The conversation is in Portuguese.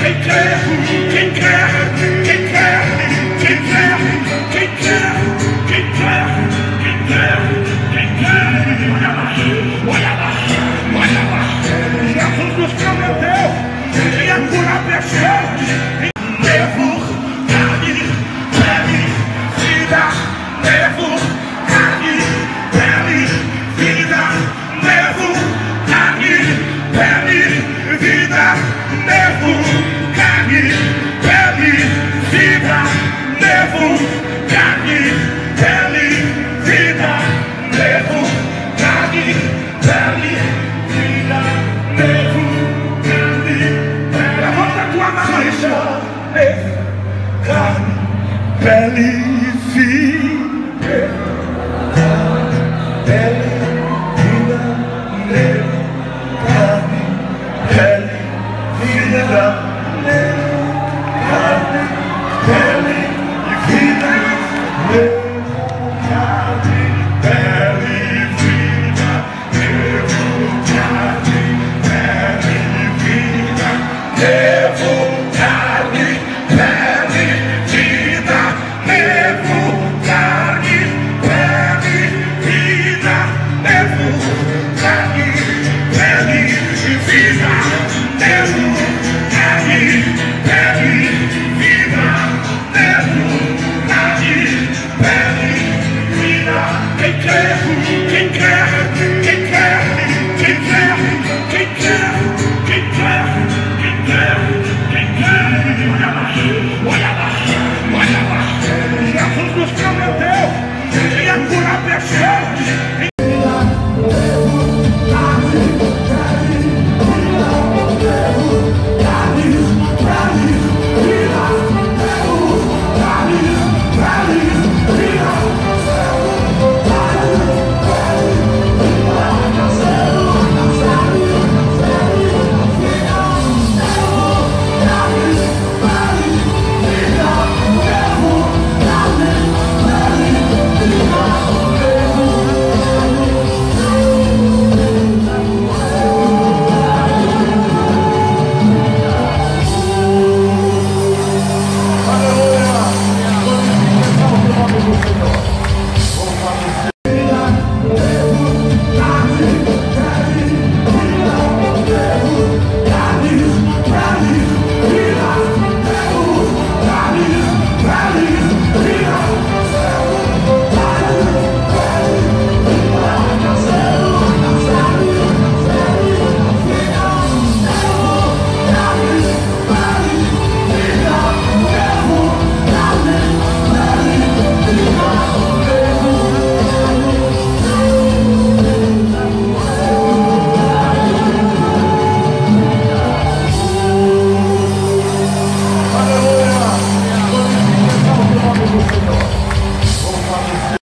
Quem quer, quem quer, quem quer, quem quer, pele What?